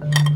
you